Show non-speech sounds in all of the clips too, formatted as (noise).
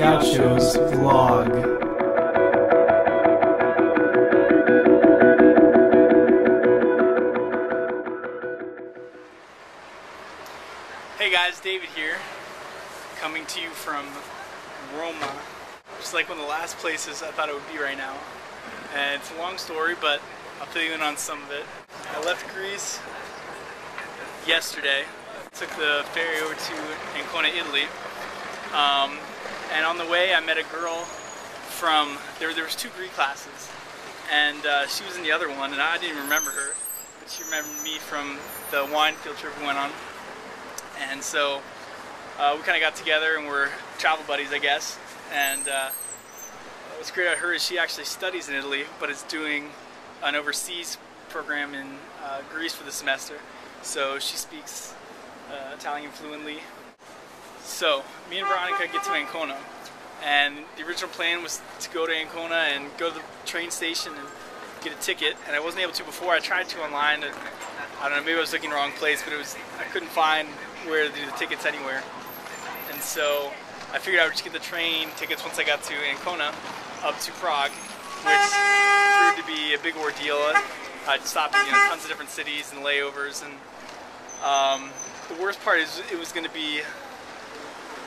Gaucho's vlog. Hey guys, David here, coming to you from Roma. Just like one of the last places I thought it would be right now. And it's a long story, but I'll fill you in on some of it. I left Greece yesterday, took the ferry over to Ancona, Italy. Um, and on the way, I met a girl from, there, there was two Greek classes. And uh, she was in the other one, and I didn't even remember her. But she remembered me from the wine field trip we went on. And so uh, we kind of got together and we're travel buddies, I guess. And uh, what's great about her is she actually studies in Italy, but is doing an overseas program in uh, Greece for the semester. So she speaks uh, Italian fluently. So me and Veronica get to Ancona, and the original plan was to go to Ancona and go to the train station and get a ticket. And I wasn't able to before. I tried to online. And, I don't know, maybe I was looking the wrong place, but it was I couldn't find where to do the tickets anywhere. And so I figured I would just get the train tickets once I got to Ancona up to Prague, which proved to be a big ordeal. I'd stopped in you know, tons of different cities and layovers, and um, the worst part is it was going to be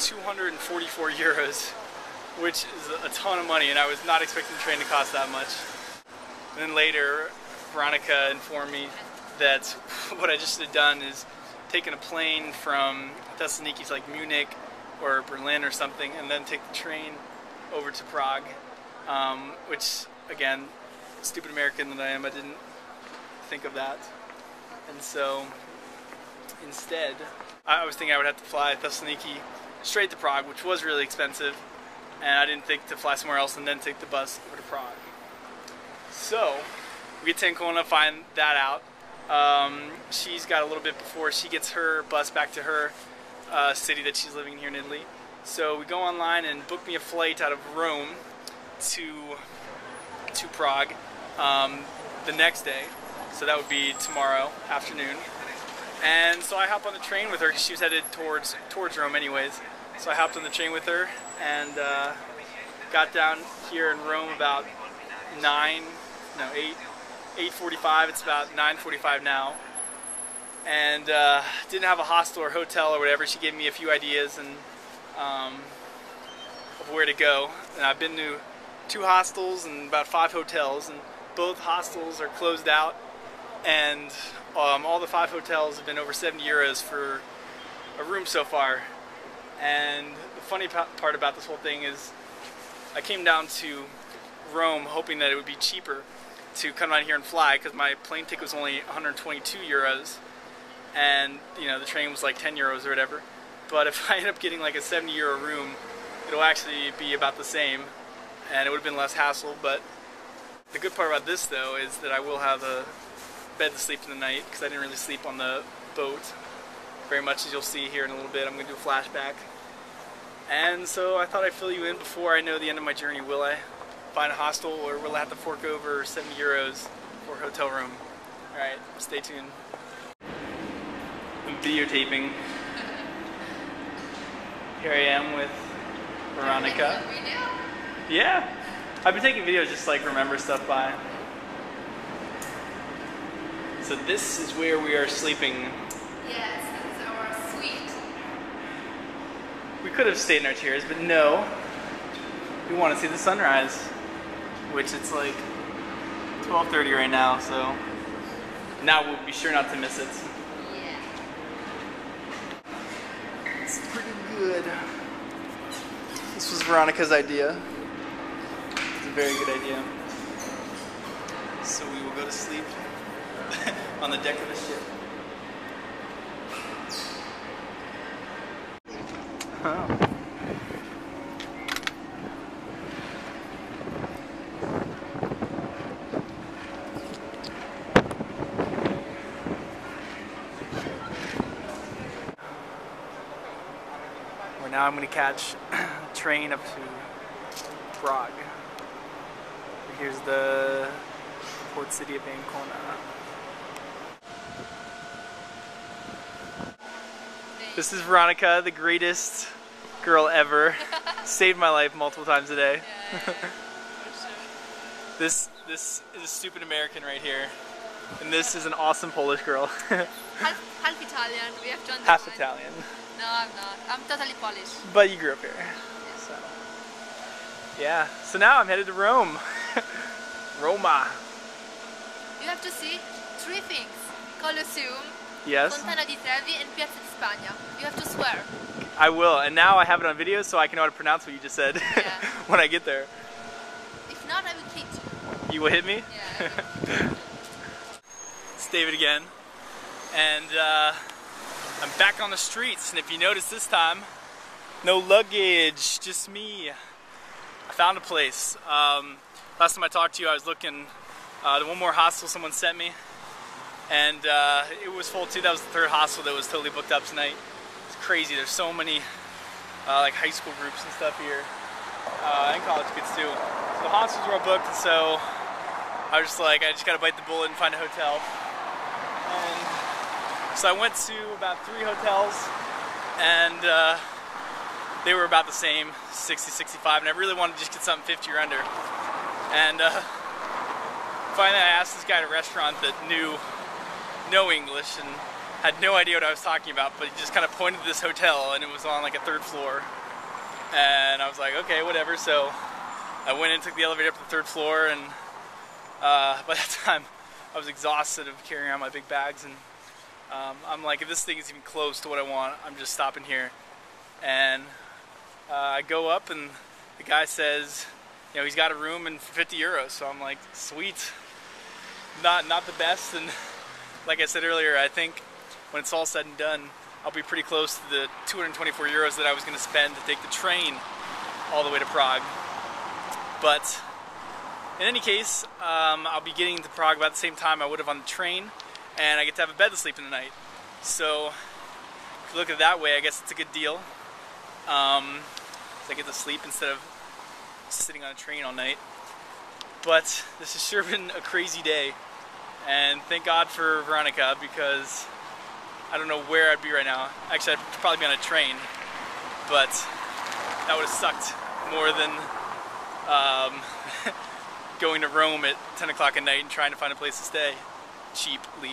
244 euros, which is a ton of money, and I was not expecting the train to cost that much. And then later, Veronica informed me that (laughs) what I just had done is taken a plane from Thessaloniki to like Munich or Berlin or something, and then take the train over to Prague, um, which again, stupid American that I am, I didn't think of that, and so instead, I was thinking I would have to fly Thessaloniki straight to Prague, which was really expensive, and I didn't think to fly somewhere else and then take the bus over to Prague. So we get to Ancona, find that out. Um, she's got a little bit before she gets her bus back to her uh, city that she's living in here in Italy. So we go online and book me a flight out of Rome to to Prague um, the next day. So that would be tomorrow afternoon. And so I hop on the train with her because she was headed towards towards Rome anyways. So I hopped on the train with her and uh, got down here in Rome about nine, no eight, 8:45. It's about 9:45 now, and uh, didn't have a hostel or hotel or whatever. She gave me a few ideas and um, of where to go. And I've been to two hostels and about five hotels, and both hostels are closed out, and um, all the five hotels have been over 70 euros for a room so far. And the funny part about this whole thing is, I came down to Rome hoping that it would be cheaper to come down here and fly because my plane ticket was only 122 euros. And you know the train was like 10 euros or whatever. But if (laughs) I end up getting like a 70 euro room it'll actually be about the same. And it would have been less hassle but the good part about this though is that I will have a bed to sleep in the night because I didn't really sleep on the boat. Very much as you'll see here in a little bit I'm going to do a flashback and so I thought I'd fill you in before I know the end of my journey will I find a hostel or will I have to fork over 70 euros for a hotel room. Alright, stay tuned. I'm videotaping. Here I am with Veronica. Yeah. I've been taking videos just like remember stuff by. So this is where we are sleeping. Yes, this is our suite. We could have stayed in our chairs, but no. We want to see the sunrise which it's like 12.30 right now, so now we'll be sure not to miss it. Yeah. It's pretty good. This was Veronica's idea. It's a very good idea. So we will go to sleep (laughs) on the deck of the ship. Oh. now I'm going to catch a train up to Prague. Here's the port city of Ancona. This is Veronica, the greatest girl ever. (laughs) saved my life multiple times a day. Yeah, yeah, for. This this is a stupid American right here, and this is an awesome Polish girl, (laughs) Half, half Italian. We have to understand. half Italian. No, I'm not. I'm totally Polish. But you grew up here, so yeah. So now I'm headed to Rome, (laughs) Roma. You have to see three things: Colosseum, Yes, Fontana di Trevi, and Piazza di Spagna. You have to swear. I will, and now I have it on video, so I can know how to pronounce what you just said Yeah. (laughs) when I get there. If not, I will hit you. You will hit me. Yeah. (laughs) It's David again, and uh, I'm back on the streets. And if you notice this time, no luggage, just me. I found a place. Um, last time I talked to you, I was looking. Uh, the one more hostel someone sent me, and uh, it was full too. That was the third hostel that was totally booked up tonight. It's crazy. There's so many uh, like high school groups and stuff here, uh, and college kids too. So the hostels were all booked, and so I was just like, I just gotta bite the bullet and find a hotel. And so I went to about three hotels, and uh, they were about the same, 60, 65, and I really wanted to just get something 50 or under. And uh, finally, I asked this guy at a restaurant that knew no English and had no idea what I was talking about, but he just kind of pointed to this hotel, and it was on like a third floor. And I was like, okay, whatever. So I went and took the elevator up to the third floor, and uh, (laughs) by that time, I was exhausted of carrying on my big bags, and um, I'm like, if this thing is even close to what I want, I'm just stopping here. And uh, I go up, and the guy says, you know, he's got a room and for 50 euros. So I'm like, sweet. Not not the best, and like I said earlier, I think when it's all said and done, I'll be pretty close to the 224 euros that I was going to spend to take the train all the way to Prague. But in any case, um, I'll be getting to Prague about the same time I would have on the train, and I get to have a bed to sleep in the night. So, if you look at it that way, I guess it's a good deal. Um, I get to sleep instead of sitting on a train all night. But this has sure been a crazy day, and thank God for Veronica because I don't know where I'd be right now. Actually, I'd probably be on a train, but that would have sucked more than um, (laughs) going to Rome at 10 o'clock at night and trying to find a place to stay cheaply.